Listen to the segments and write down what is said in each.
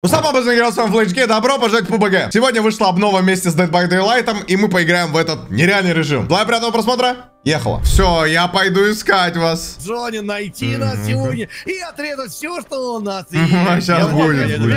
Ну, сам обычно играл с вами FlageG, добро пожаловать в PUBG. Сегодня вышла обнова вместе с Dead by Daylight, и мы поиграем в этот нереальный режим. Давай приятного просмотра. Ехала. Все, я пойду искать вас. Джонни найти нас сегодня и отрезать все, что у нас есть. Я будет,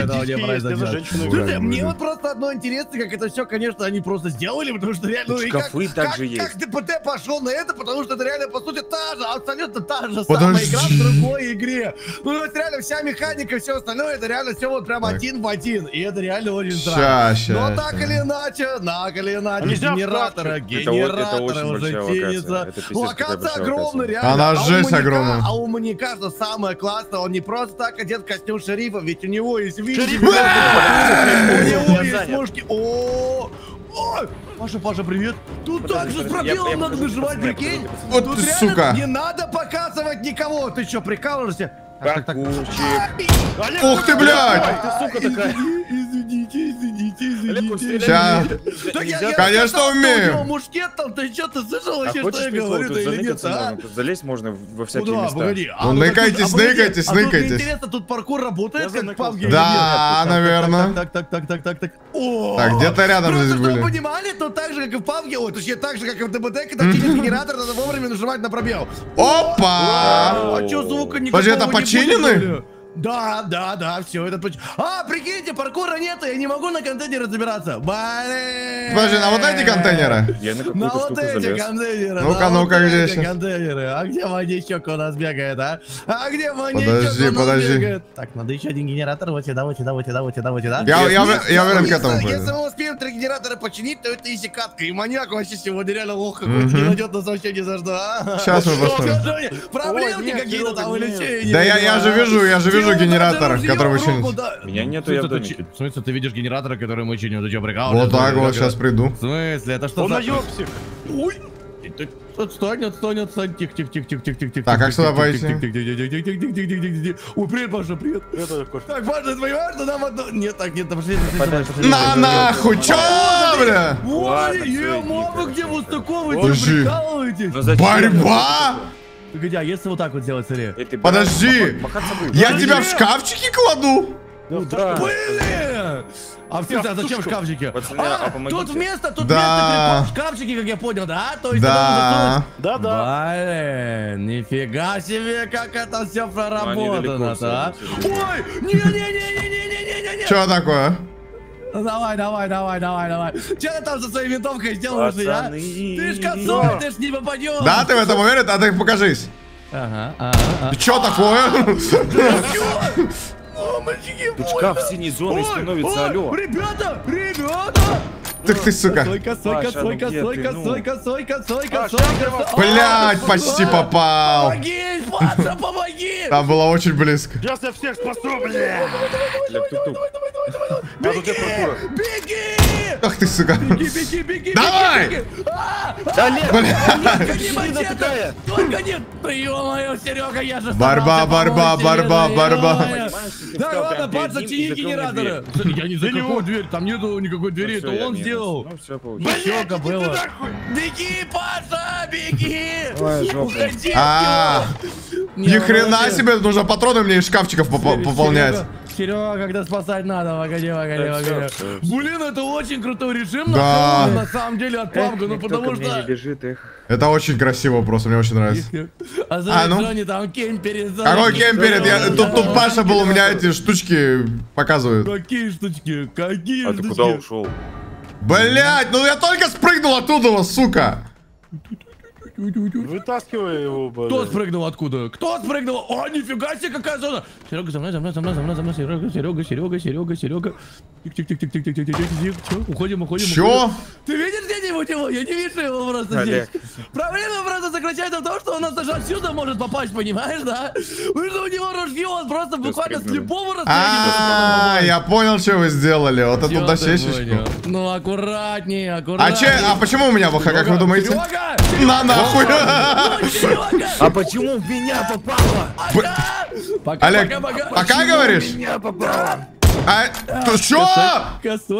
мне вот просто одно интересно, как это все, конечно, они просто сделали, потому что реально... ну и как- шкафы как, также как есть. ДПТ пошел на это, потому что это реально, по сути, та же, абсолютно та же Подожди. самая игра в другой игре. Ну, вот реально вся механика и все остальное, это реально все вот прям Так. один в один. И это реально очень странно. ща, Но ща. так или иначе, так или иначе, генераторы, генераторы уже большая локация. Это пиздец, огромная, реально. Она А у жесть огромная. А у маньяка что самое классное, он не просто так одет в костюм шерифа, ведь у него есть. Шериф! У него есть мушки. О, Ой, Паша, Паша, привет. Тут Подожди, так же с пробелом надо пацаны, прикинь. Вот Тут ты, реально сука. Не надо показывать никого. Ты что, прикалываешься? Так, так. Ух ты, блядь! Ты сука такая. Я Конечно, что умею. У него мушкет там, ты что, ты слышал А вообще, что я говорю, Тут да или нет, заныкаться а? можно, тут залезть можно во всякие места. А Ну, вот ныкайтесь, ныкайтесь, ныкайтесь. интересно, тут паркур работает, как. PUBG? Да, наверное. Так, так, так, так, так, так, так. Где-то рядом здесь чтобы были. вы понимали, тут так же, как и в PUBG, ой, точнее, так же, как и в ДБТ, когда через генератор надо вовремя нажимать на пробел. Опа! А чё, звука никакого Подожди, это не починены? Да, да, да, все, это. А, прикиньте, паркура нет, я не могу на контейнере разбираться. Блин. Подожди, на вот эти контейнеры? Я на На вот эти залез. контейнеры. Ну-ка, ну-ка, вот где щас? контейнеры. А где маньячок у нас бегает, а? А где маньячок Подожди, у нас подожди. бегает? Так, надо еще один генератор. Вот сюда, вот сюда, вот сюда, вот сюда, вот сюда. Я, я, Нет, я уверен к если- этому Если пойду. мы успеем три генератора починить, то это изи катка. И маньяк вообще сегодня реально лох какой-то не найдет нас вообще ни за что. а? Щас мы Что, посмотрим. Проблемки какие-то там или я Да я, я же вижу, я же вижу вижу генератор, которого еще нет. Меня нету, я в домике. Смысле, ты видишь генератора, который мы чиним? Ты что. Вот так вот, сейчас приду. В смысле, это что за... Ой! Отстань, отстань, отстань. Тихо, тихо, тихо, тихо, тихо, тихо. Так, как сюда пойти? Ой, привет, Паша, привет. Так, Паша, твои важно, нам одно... Нет, так, нет, пошли, пошли. На нахуй, чё, бля? Ой, е, мама, где Мустакова, вы прикалываетесь? Борьба? Погоди, а если вот так вот сделать, смотри? Подожди! Я тебя в шкафчике кладу? Ну, ну да. Были! А, в а зачем шкафчики? Пацаны, а, а тут вместо, тут да. вместо шкафчики, как я понял, да? То есть да. Да, да. Блин, нифига себе, как это все проработано, да? А? Ой, не-не-не-не-не-не-не-не! не! Че такое? Давай, давай, давай, давай, давай. Че ты там со своей винтовкой сделал уже, а? Ты ж концов, ты ж не попадешь. Да, ты в этом уверен, а ты покажись. Ага, ага. Че такое? Тут в синей зоне становится, алло. Ребята, ребята! Так ты, сука. Сойка, сойка, сойка, сойка, сойка, сойка, сойка, сойка. Блять, почти попал. Помоги, Паша, помоги. Там было очень близко. Сейчас Я всех спасу, блядь. Давай, давай, давай, давай, давай, давай, давай, давай. Беги! Беги! Ах ты, сука. Беги, беги, беги! Давай! Беги, беги. А, да нет! Только нет! Ё-моё, Серега, я же Борьба, борьба, борьба, борьба. Да ладно, паца, тяни генераторы. Я не за него дверь, там нету никакой двери, это он сделал. Блядь, было. Беги, паца, беги! Уходи! А. Ни ну, хрена себе, нужно патроны мне из шкафчиков пополнять. Серега, когда спасать надо, погоди, погоди, всё, погоди. Блин, это очень крутой режим, Да. на, самом деле, от PUBG, ну потому что... бежит, эх. Это очень красиво просто, мне очень нравится. А А, за ну? Джонни там кемперит. Какой кемперит? Я, тут, тут Паша был, у меня эти штучки показывают. Какие штучки? Какие А ты штучки? куда ушел? Блять, ну я только спрыгнул оттуда, сука. Вытаскивай его, Кто блядь. спрыгнул откуда? Кто спрыгнул? О, нифига себе, какая зона! Серега, за мной, за мной, за мной, за мной, за мной, Серега, Серега, Серега, Серега, Серега. Тик-тик-тик-тик-тик-тик-тик-тик. Чё? Уходим, уходим, Чё? Ты видишь где-нибудь его? Я не вижу его просто здесь. Проблема просто заключается в том, что он нас даже отсюда может попасть, понимаешь, да? Потому что у него ружье, он просто буквально с спрыгнули. любого А, я понял, что вы сделали. Вот эту понял? Ну, аккуратнее, А аккуратнее. че, а почему у меня ВХ, как вы думаете? На нахуй нахуй! А почему в меня попало? Олег, а как говоришь? А, ты чё?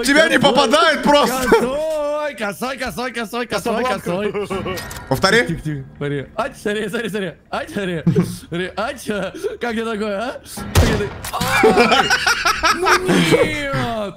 Тебя не попадает просто! Косой, косой, косой, косой, косой, косой, косой. Повтори. Тихо, тихо, смотри. Ать, смотри, смотри, смотри. Ать, смотри. Смотри, ать, а, как тебе такое, а? Так-! Ну нет!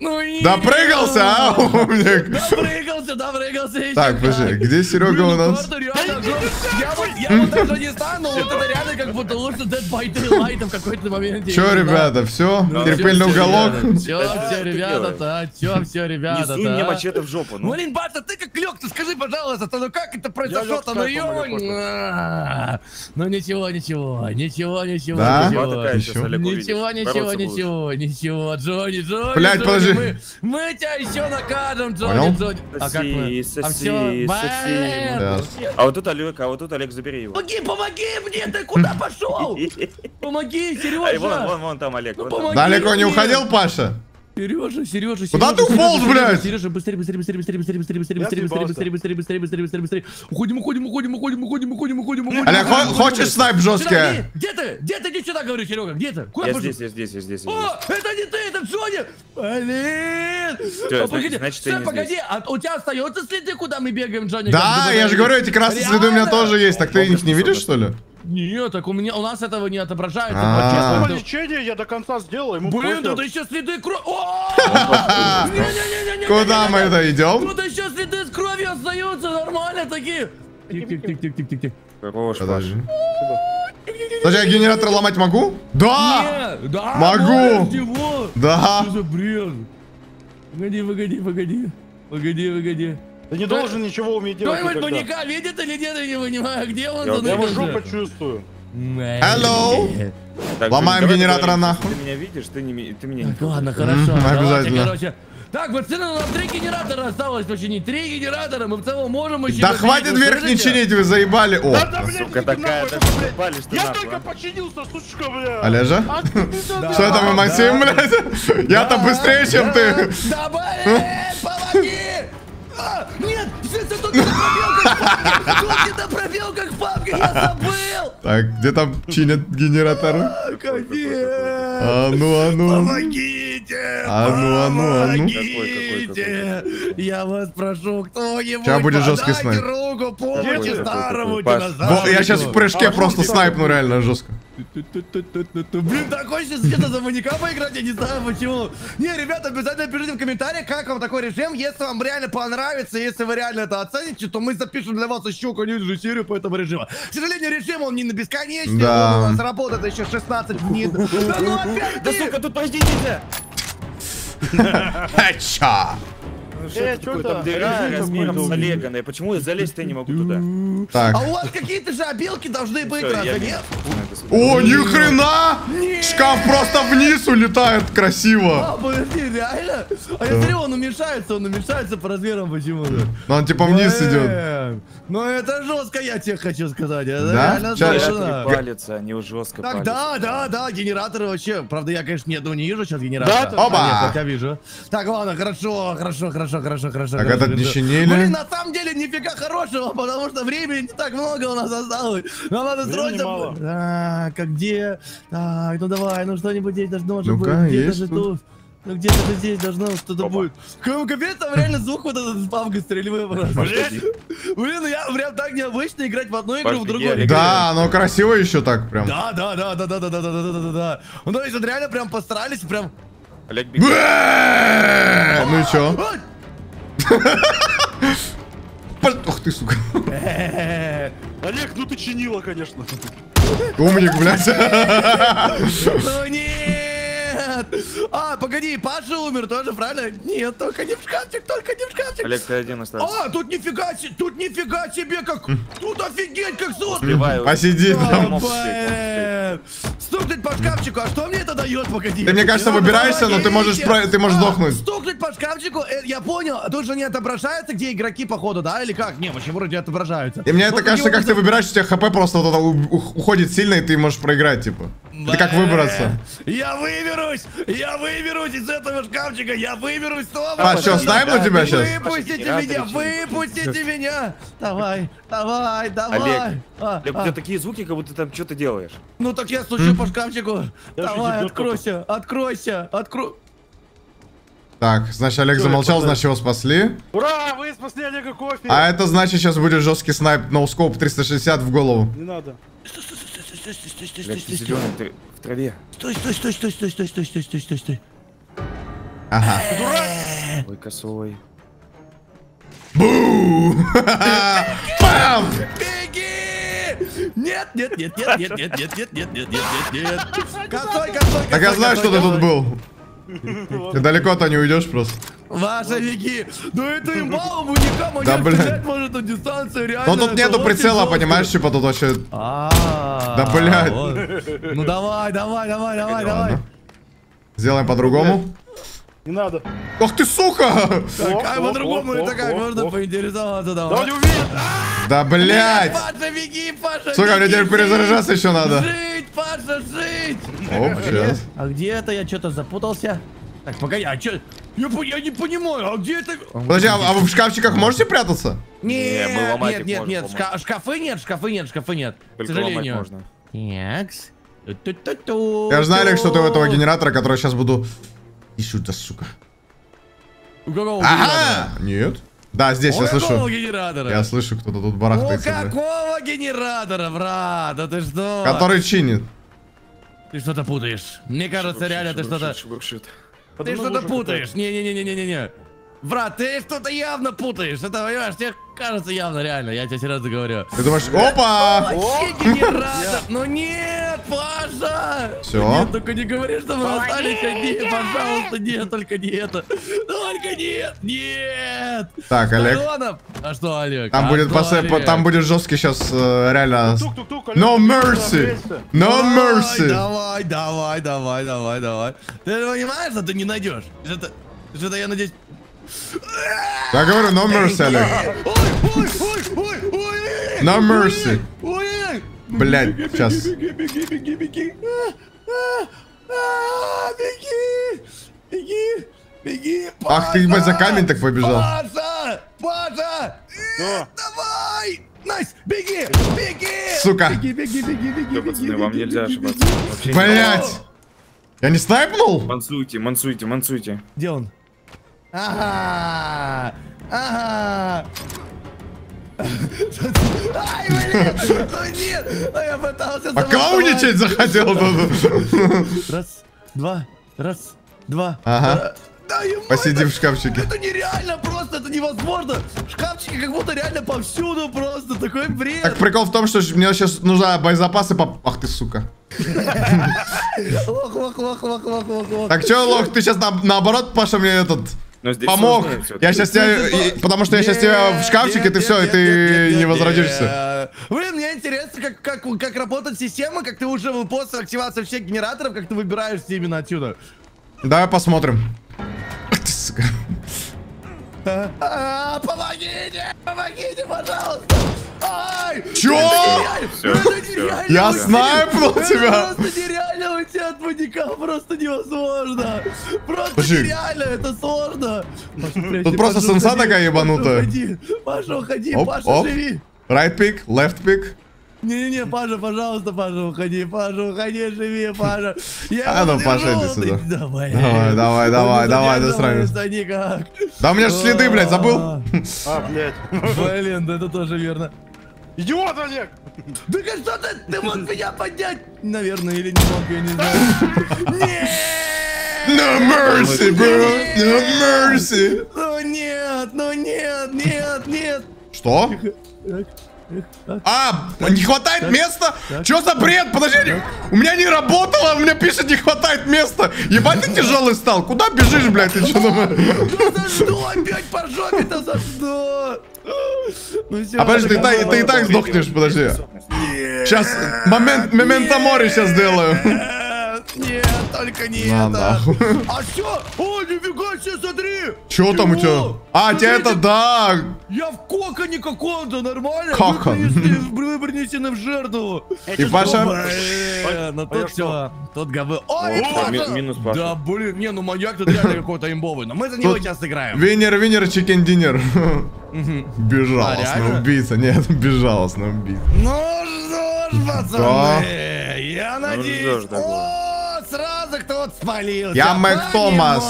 Ну нет! Допрыгался, а, умник? Допрыгался, допрыгался Так, подожди, где Серега у нас? Я вот, даже не стану, вот это реально как будто лучше Dead by Daylight в какой-то моменте. Че, ребята, все? Терпельный уголок? Все, все, ребята-то, че, все, Не ребята-то. суй мне а? мачете в жопу. Ну, Блин, Бата, ты как лег, ты скажи, пожалуйста, ну как это произошло-то? Ну ё. А, Ну ничего, ничего, ничего, ничего, Да? ничего. Ничего. Ничего, ничего, ничего, ничего, Джонни, Джонни, Блядь, Джонни, подожди. Мы, тебя еще накажем, Джонни? Джонни. А как мы? А все. А вот тут Олег, а вот тут Олег, забери его. Помоги, помоги мне, ты куда пошел? Помоги, Ай, вон, Сережа. вон, вон там Олег. Ну. Далеко не уходил, Паша? Сережа, Сережа, Куда Сережа, ты уполз, блядь? Сережа, быстрее, быстрее, быстрее, быстрее, быстрее, быстрее, быстрее, быстрее, быстрее, быстрее, быстрее, быстрее, быстрее, быстрее, быстрее. Уходим, уходим, уходим, уходим, уходим, уходим, уходим, уходим, уходим, хочешь снайп иди. Где ты? Где ты? Иди сюда, говорю, Серега, где ты? Куда Я здесь, я здесь, я здесь. О, это не ты, это Джонни! Блин! А, погоди, значит, ты погоди, а у тебя остаются следы, куда мы бегаем, Джонни? Да, я же говорю, эти красные следы у меня тоже есть. Так ты их не видишь, что ли? Нет, так у меня, у нас этого не отображается. А. Честно, Честное ты- лечение я до конца сделал, ему Блин, тут еще следы крови. Куда мы это идем? Тут еще следы с кровью остаются, нормально такие. Тик-тик-тик-тик-тик-тик. Хорош, Подожди. Подожди, я генератор ломать могу? Да! Не, да, Могу. Да! Что за бред? Погоди, погоди, погоди. Погоди, погоди. Ты не должен ничего уметь делать Кто-нибудь маньяка видит или нет, я не понимаю, где он Я- его жопу чувствую. Hello. Так, Ломаем генератора договоримся, нахуй. Ты меня видишь, ты, не, ты меня не ладно, хорошо. Давайте, обязательно. короче. Так, пацаны, у нас три генератора осталось починить. Три генератора, мы в целом можем еще... Да хватит не слышите? чинить, вы заебали. О, Да, блядь, Сука, такая, нахуй, так это, блядь. попали, что Я нахуй, только а? починился, сучка, бля. Олежа? А что мы мансим, блядь? Я-то быстрее, чем ты. Да, как в папке, я забыл! Так, где там чинят генераторы? Капец! А ну, а ну. Помогите! А ну, а ну, а ну. Помогите! Я вас прошу, кто-нибудь Ща будет жесткий снайп. руку Какой, помощи какой, старому какой? Динозавру! Я сейчас в прыжке А, просто снайпну реально жестко. Блин, так хочется где-то за маньяка поиграть, я не знаю почему. Не, ребята, обязательно пишите в комментариях, как вам такой режим. Если вам реально понравится, если вы реально это оцените, то мы запишем для вас еще конечно серию по этому режиму. К сожалению, режим он не на бесконечный, Да. он у нас работает еще 16 дней. Да ну опять Да сука, тут пройти нельзя! Headshot. Ну Э, что такое, там Режим размером с ну почему я залезть-то я не могу туда? Так. А у вас какие-то же обилки должны быть, разве я- нет? О, ни хрена! Шкаф просто вниз улетает красиво. А, подожди, реально? А я смотрю, он уменьшается, он уменьшается по размерам почему-то. Но он типа вниз идет. Ну это жестко, я тебе хочу сказать. Да? реально палится, они жестко Так, да, да, да, генераторы вообще. Правда, я, конечно, ни одного не вижу сейчас генератора. Да, Оба! Нет, хотя вижу. Так, ладно, хорошо, хорошо, хорошо, хорошо, хорошо. Хорошо, не хорошо. чинили? Блин, на самом деле нифига хорошего, потому что времени не так много у нас осталось. Нам надо срочно... Так, а где? Так, ну давай, ну что-нибудь здесь должно же быть. Где-то же тут? Ну где-то же здесь должно что-то будет. Капец, там реально звук вот этот с папкой стрельбы. Блин, ну я прям так необычно играть в одну игру, в другую. Да, оно красиво еще так прям. Да, да, да, да, да, да, да, да, да, да, да, да. Ну то есть вот реально прям постарались, прям. Олег. Бэ! Ну и чё? Ух ты, сука. Олег, ну ты чинила, конечно. Умник, блядь. Ну нет! А, погоди, Паша умер тоже, правильно? Нет, только не в шкафчик, только не в шкафчик. Олег, ты один остался. А, тут нифига себе, тут нифига себе, как... Тут офигеть, как соус. Успеваю. Посиди А, там. Стукнуть по шкафчику, а что мне это дает, погоди? Ты, мне кажется, выбираешься, но ты можешь ты можешь А, сдохнуть. Стукнуть по шкафчику, э, я понял, тут же не отображается, где игроки, походу, да, или как? Не, вообще вроде отображаются. И мне это кажется, как ты выбираешь, у тебя хп просто вот уходит сильно, и ты можешь проиграть, типа. Это как выбраться. Я выберусь! Я выберусь из этого шкафчика! Я выберусь снова! А, что, снайпну тебя сейчас? Выпустите меня! Выпустите меня! Давай, давай, давай! Олег, А, у а. тебя такие звуки, как будто ты там что-то делаешь. Ну так я стучу по шкафчику! Давай, откройся! Откройся! Открой! Так, значит, Олег Всё, замолчал, значит, его спасли. Ура, вы спасли Олега кофе. А это значит, сейчас будет жесткий снайп ноускоп 360 в голову. Не надо. Стой, стой, стой, стой, стой, стой, стой, стой, Блядь, стой, стой. зеленый ты в траве. Стой, стой, стой, стой, стой, стой, стой, стой, стой, стой, стой. Ага. Ой, косой. Бу! Пам! Беги! Нет, нет, нет, нет, нет, нет, нет, нет, нет, нет, нет, нет, нет. Косой, косой, Так я косой, знаю, что косой, ты тут косой. был. Ты далеко-то не уйдешь просто. Ваша беги! Ну это имба, у маньяка маньяк Да, блядь. может на дистанцию, реально. Но тут это нету прицела, понимаешь, типа тут вообще... А, Да, блядь. Ну давай, давай, давай, давай, давай. Сделаем по-другому. Не надо. Ах ты, сука! Так, а О, по-другому это как можно поинтересоваться Да он давай. не. Да, блядь! Паша, беги, Паша, Сука, мне теперь перезаряжаться еще надо. Жить, Паша, жить! Оп, сейчас. А где это? Я что-то запутался. Так, погоди, а что? Я, я не понимаю, а где это? Подожди, а, а вы в шкафчиках можете прятаться? Нет, нет, нет, нет, по-моему. шка- шкафы нет, шкафы нет, шкафы нет. К Только ломать сожалению. можно. Такс. Ту-ту-ту-ту. Я же знаю, Олег, что ты у этого генератора, который сейчас буду... И сюда, сука. У какого Ага! Нет. Да, здесь я У какого слышу. генератора? Я слышу, кто-то тут У барахтается. бля. какого генератора, брат? Да ты что? Который чинит. Ты что-то путаешь. Мне кажется, реально ты что-то... Ты что-то путаешь. Не-не-не-не-не-не. Брат, ты что-то явно путаешь. Это, понимаешь, тебе кажется явно реально. Я тебе серьезно говорю. Ты думаешь, опа! Вообще генератор. Ну нет, Паша. Всё? Нет, только не говори, что мы остались одни. Пожалуйста, нет, только не это. Только нет, нет. Так, Олег. А что, Олег? Там А будет Олег? там будет жесткий сейчас реально. Тук-тук-тук. No mercy! No mercy! Давай, давай, давай, давай, давай. Ты понимаешь, что ты не найдешь? Что-то я надеюсь. Я говорю, no mercy, Олег. No mercy. Блять, сейчас. Беги, беги, беги, беги. А, а, а, Беги, беги, беги. Ах ты, ебать, за камень так побежал. Паша, Паша, Что? давай. Nice, беги, беги. Сука. Беги, беги, беги, беги, беги, пацаны, вам беги, нельзя беги, ошибаться. беги. Блять! Я не снайпнул? Мансуйте, мансуйте, мансуйте. Где он? Ага! Ага! Ай, блин! Ну нет! Ну я пытался А кауничать захотел. Раз, два, раз, два. Ага. Да ему Посиди это- в шкафчике. Это нереально просто, это невозможно! Шкафчики как будто реально повсюду просто, такой бред! Так прикол в том, что мне сейчас нужны боезапасы по... Ах ты, сука. Ох, ох, ох, ох, ох, ох, ох. Так чё, Лох, ты сейчас наоборот, Паша, мне этот... Но здесь Помог. Я сейчас тебя... Потому что я сейчас тебя в шкафчике, ты все, и ты не возродишься. Блин, мне интересно, как, как, как работает система, как ты уже после активации всех генераторов, как ты выбираешься именно отсюда. Давай посмотрим. Ах ты, сука. А, помогите! Помогите, пожалуйста! Ай! Чё? Всё. нереально! Я снайпнул Это тебя. Просто нереально уйти от маньяка, просто невозможно! Просто нереально, это сложно! Паша, Тут просто уходи, такая ебанутая. Паша, уходи, Паша, уходи, Оп, Паша, оп. живи! Right pick, left pick. Не-не-не, Паша, пожалуйста, Паша, уходи, Паша, уходи, живи, Паша. Я А, ну, Паша, иди сюда. Давай, Давай, давай, давай, давай, засранец. задерживайся никак. Да у меня же следы, блядь, забыл. А, блядь. Блин, да это тоже верно. Идиот, Олег! Да как что ты, ты мог меня поднять? Наверное, или не мог, я не знаю. Нет! No mercy, bro. No mercy. Ну нет, ну нет, нет, нет. Что? А, не хватает места? Чё за бред? Подожди, у меня не работало, у меня пишет не хватает места. Ебать ты тяжелый стал. Куда бежишь, блядь, ты чё думаешь? За что опять по жопе-то за что? Ну А подожди, ты, и так- ты и так сдохнешь, подожди. Сейчас, момент, момента море сейчас сделаю. Нет, только не На, это. нахуй. А что? О, нифига себе, смотри. Чё там у тебя? А, тебя это, да. Я в коконе каком-то, нормально? Кокон. Вы принесли- принесены в жертву. И Паша? Ну тут все. Тут говы. Ой, минус Паша. Да, блин, не, ну маньяк тут реально какой-то имбовый. Но мы за него сейчас играем. Winner, winner, chicken dinner. Безжалостно А, убийца. Нет, безжалостно убийца. Ну что ж, пацаны, я надеюсь... О, сразу сразу кто-то спалился. Я Мэг Томас.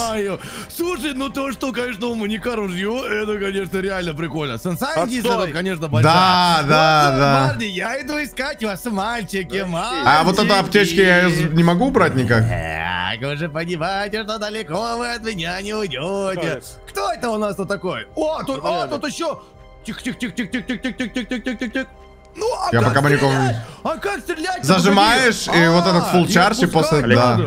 Слушай, ну то, что, конечно, у маньяка ружье, это, конечно, реально прикольно. Сенсай единственное, конечно, большая. Да, Ну да, что, да. Парни, я иду искать вас, мальчики, мальчики. А вот это аптечки я не могу убрать никак? Так, вы же понимаете, что далеко вы от меня не уйдете. Кто это у нас тут такой? О, тут, о, тут еще. Тихо, тихо, тихо, тихо, тихо, тихо, тихо, тихо, тихо, тихо, тихо. Ну, а Я пока стрелять? А как стрелять? Зажимаешь, и вот этот full charge, и после- Да.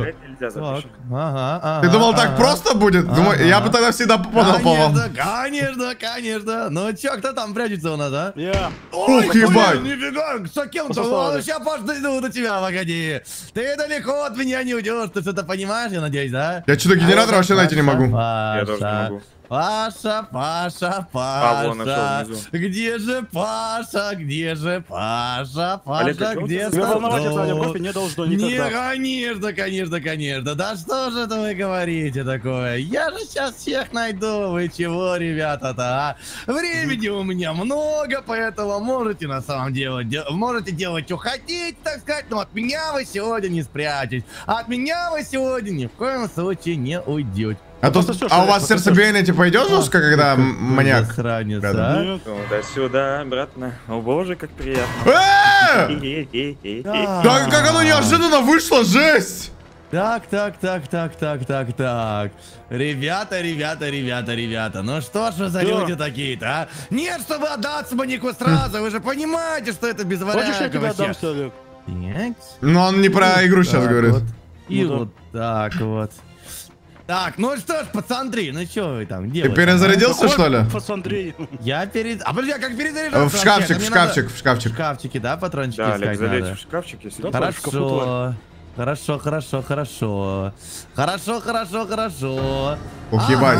Ты думал, так ага. просто будет? Я бы тогда всегда попадал по вам. Конечно, конечно. Ну чё, кто там прячется у нас, а? Я. Ух, ебать. нифига, с кем-то. Сейчас подойду до тебя, погоди. Ты далеко от меня не уйдешь, ты что-то понимаешь, я надеюсь, да? Я что-то генератор вообще найти не могу. Я тоже не могу. Паша, Паша, А, Паша. Где же Паша, где же Паша, Паша, где Садок? кофе не должно Не, никогда. конечно, конечно, конечно. Да что же это вы говорите такое? Я же сейчас всех найду. Вы чего, ребята-то, а? Времени у меня много, поэтому можете на самом деле, де- можете делать, что хотите, так сказать, но от меня вы сегодня не спрячетесь. От меня вы сегодня ни в коем случае не уйдете. А, тут, Пососёшь, а у вас сердцебиение типа идет жестко, когда маньяк? Рядом. а? Нет. Туда-сюда, обратно. О боже, как приятно. Э! Да как оно неожиданно вышло, жесть! Так, так, так, так, так, так, так. Ребята, ребята, ребята, ребята. Ну что ж вы за Да. люди такие-то, а? Нет, чтобы отдаться манику сразу. Вы же понимаете, что это без Хочешь, я тебе вообще. отдамся, Олег? Нет. Но он не про игру сейчас говорит. И Ну да. вот так вот. Так, ну что ж, пацаны, ну что вы там Ты делаете? перезарядился, что ли? А? Я перед... А подожди, а как перезаряжаться В шкафчик, в надо- шкафчик, в шкафчик. В шкафчике, да, патрончики Да, Олег, надо? в шкафчик, если Да, Хорошо. Хорошо, хорошо, хорошо. Хорошо, хорошо, хорошо. Ух, ебать.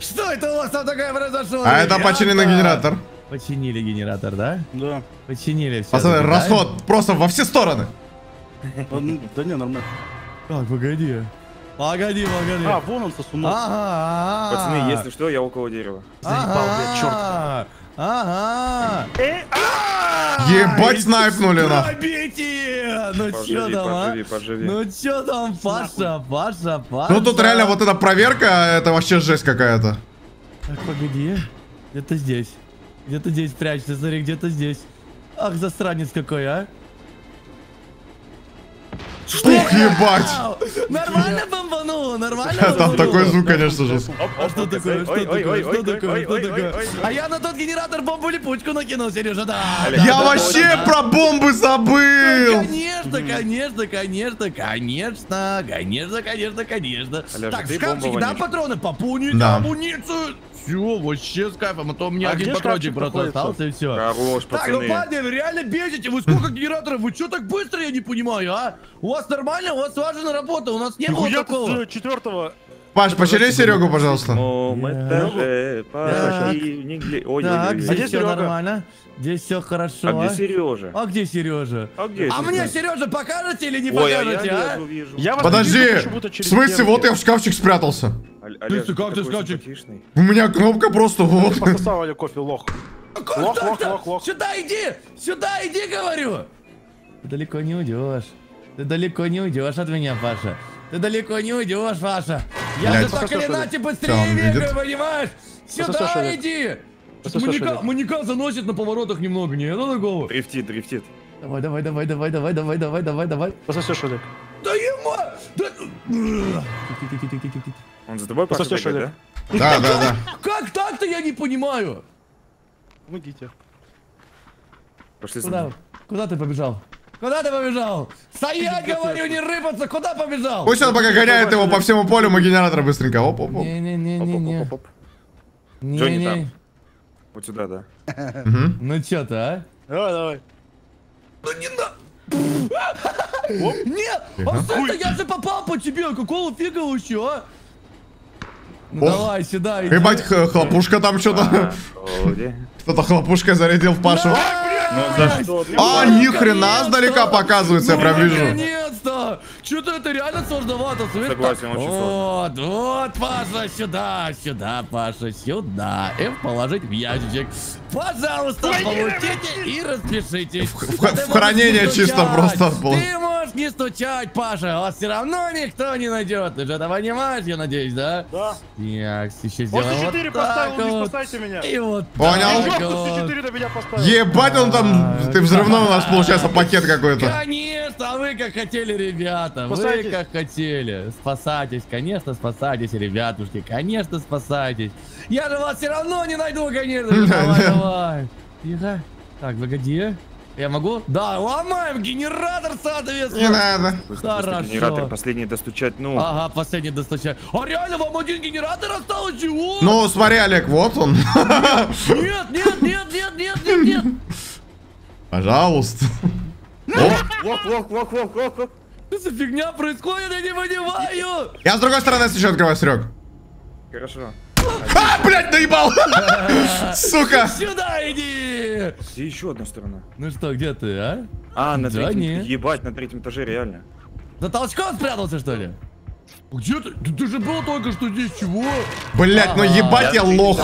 Что это у вас там такое произошло? А это починенный генератор. Починили генератор, да? Да. Починили все. Пацаны, расход просто во все стороны. Ну, Да не, нормально. Так, погоди. Погоди, погоди. А, вон он сосунок. Ага. Пацаны, если что, я около дерева. Заебал, блядь, чёрт. Ага. Ага. Ебать, Ай, снайпнули на. Пробейте! Ну чё Поживи, там, а? поживи, поживи. Ну чё там, Паша, Паша, Паша? Ну тут реально вот эта проверка, это вообще жесть какая-то. Так, погоди. Где-то здесь. Где-то здесь прячется, смотри, где-то здесь. Ах, засранец какой, а? Ух, ебать. Нормально бомбануло, нормально Там такой звук, конечно же. А что такое, что такое, что такое, что такое? А я на тот генератор бомбу-липучку накинул, Сережа, да. Я вообще про бомбы забыл. Конечно, конечно, конечно, конечно, конечно, конечно, конечно. Так, в ты шкафчике, бомба да, патроны? Пополнить Да. амуницию. Все, вообще с кайфом, а то у меня А один шкафчик просто остался и все. Хорош, Так, ну пацаны. парни, вы реально бесите, вы сколько генераторов, вы что так быстро, я не понимаю, а? У вас нормально, у вас слаженная работа, у нас не было такого. с четвертого. Паш, пошли Серегу, пожалуйста. Так, здесь где все нормально, здесь все хорошо. А где Сережа? А где Сережа? А где А мне Сережа покажете или не Ой, а я покажете, а? вижу, вижу. Я Подожди. В смысле, вот я в шкафчик спрятался. Оль- Ты Олег, как ты скачешь? У меня кнопка просто вот. Пососал Олег кофе, лох. Лох, лох, лох, лох. Сюда иди! Сюда иди, говорю! Ты далеко не уйдешь. Ты далеко не уйдешь от меня, Паша. Ты далеко не уйдешь, Паша. Я Блядь. же так или иначе быстрее бегаю, понимаешь? Сюда Олег. иди! Маньяка, Олег. маньяка заносит на поворотах немного, не это такого. Дрифтит, дрифтит. Давай, давай, давай, давай, давай, давай, давай, давай, давай. Пососешь, Олег. Да ему! Да... Он за тобой, Паша, бегает, да? Да, да, да. Как так-то я не понимаю? Помогите. Пошли за Куда? мной. Куда ты побежал? Куда ты побежал? Стоять, говорю, не рыпаться! Куда побежал? Пусть он пока гоняет его по всему полю, мы генератор быстренько. Оп, оп, оп. Оп-оп-оп-оп. Джонни там. Вот сюда, да. Ну чё ты, а? Давай, давай. Ну не на... Нет! А что это? Я же попал по тебе! Какого фига вообще, а? Ну давай, сюда. Ебать, хлопушка там что-то. Вроде. Кто-то хлопушкой зарядил в Пашу. Ну? А, ни хрена сдалека показывается, я прям вижу. Наконец-то! Что-то это реально сложновато, слышь? Согласен, очень Вот, вот, Паша, сюда, сюда, Паша, сюда. F положить в ящичек. Пожалуйста, получите и распишитесь. в- в хранение чисто просто было. Ты можешь не стучать, Паша, вас все равно никто не найдет. Ты же это понимаешь, я надеюсь, да? Да. Так, еще После сделаем вот 4 так поставил, не вот. спасайте меня. И вот Понял. так вот. после 4 на меня поставил. Ебать он там, ты взрывной у нас получается пакет какой-то. Конечно, а вы как хотели, ребята. Вы Спасайтесь. как хотели. Спасайтесь, конечно, спасайтесь, ребятушки. Конечно, спасайтесь. Я же вас все равно не найду, конечно. Давай, давай. Тихо. Так, погоди. Я могу? Да, ломаем генератор, Не соответственно. надо. Хорошо. Генератор последний достучать, ну. Ага, последний достучать. А реально вам один генератор осталось? Чего? Ну, смотри, Олег, вот он. Нет, нет, нет, нет, нет, нет, нет. Пожалуйста. Лох, лох, лох, лох, лох, лох. Что за фигня происходит? Я не понимаю. Я с другой стороны еще открываю, Серег. Хорошо. А, блядь, наебал! Сука! Сюда иди. Где еще одна сторона? Ну что, где ты, а? А, на Да третьем, ебать, на третьем этаже, реально. За толчком спрятался, что ли? Где ты? Ты, ты же был только что здесь, чего? Блядь, ну ебать я лох.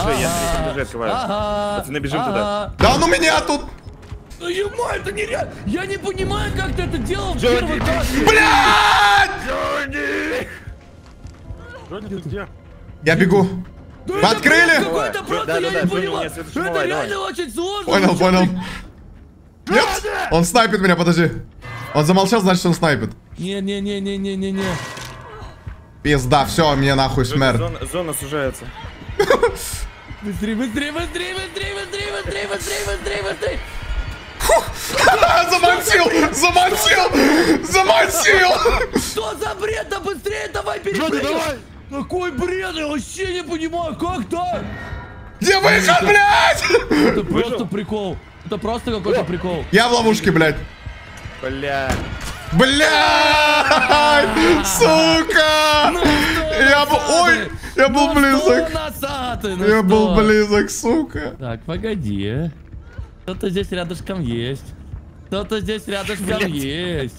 Пацаны, бежим ага. Да он у меня тут. Ну ема, это нереально. Я не понимаю, как ты это делал в первой кассе. Блядь! Джонни! Джонни, ты где? Я бегу. Да открыли? Какой-то Давай, просто, да, я да, не да, понимаю. нет, это шумовая, реально давай. очень сложно. Понял, понял. Нет! Он снайпит меня, подожди. Он замолчал, значит он снайпит. Не-не-не-не-не-не-не. Пизда, все, мне нахуй смерть. Зона, зона сужается. Быстрее, быстрее, быстрее, быстрее, быстрее, быстрее, быстрее, быстрее, быстрее. Замочил! Замочил! Замочил! Что за бред? Да быстрее давай перепрыгивай. давай! Какой бред? Я вообще не понимаю, как так? Где выход, блядь? Это просто прикол. Это просто какой-то прикол. Я в ловушке, блядь. Бля. Блядь! Сука! Я был... Ой! Я был Ну близок. ну Я был близок, сука. Так, погоди. Кто-то здесь рядышком есть. Кто-то здесь рядышком есть.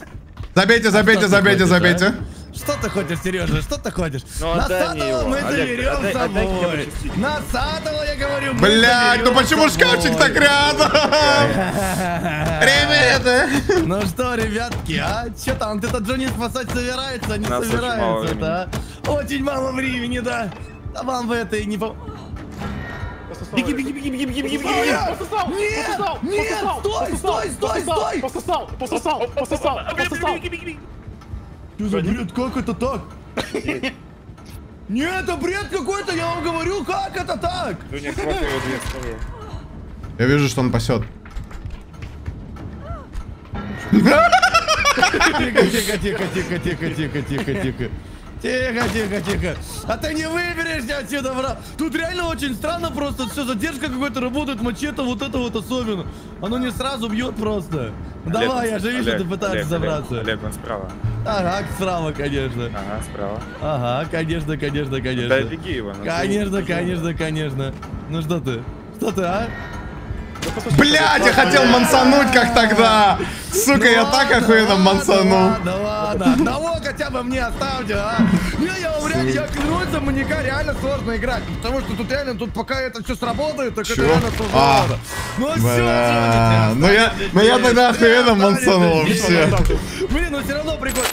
Забейте, забейте, забейте, забейте. а? Что ты хочешь, Сережа? Что ты хочешь? Ну, его. мы Олег, заберем отдай- с отдай хотя бы собой. Носатого, я говорю, мы Блядь, ну почему шкафчик так рядом? Ребята! Ну что, ребятки, а? Че там, ты-то Джонни спасать собирается, не собирается, да? Очень мало времени, да. Да вам в это и не по... Беги, беги, беги, беги, беги, беги, беги. Пососал! Нет! Нет! Стой, стой, стой, Пососал! стой! Пососал! Пососал! Пососал! Пососал! Что за бред, как это так? Нет, это бред какой-то, я вам говорю, как это так? Я вижу, что он пасет. Тихо, тихо, тихо, тихо, тихо, тихо, тихо, тихо. Тихо, тихо, тихо. А ты не выберешься отсюда, брат. Тут реально очень странно просто. Все, задержка какой-то работает, мачете, вот это вот особенно. Оно не сразу бьет просто. Давай, Олег, я же вижу, Олег, ты пытаешься Олег, забраться. Олег, Олег, он справа. Ага, справа, конечно. Ага, справа. Ага, конечно, конечно, Да конечно. беги его. ну, Конечно, конечно, конечно. Ну что ты? Что ты, а? Блядь, я хотел мансануть, как тогда. Сука, я Ну так охуенно ладно, мансанул. Ладно, ладно. Одного хотя бы мне оставьте, а? Не, я вам реально, я клянусь, за маньяка реально сложно играть. Потому что тут реально, тут пока это все сработает, так Чё? это реально сложно. А. Ну Бля, все, ну я, ну я тогда охуенно мансанул вообще. Блин, ну все равно прикольно.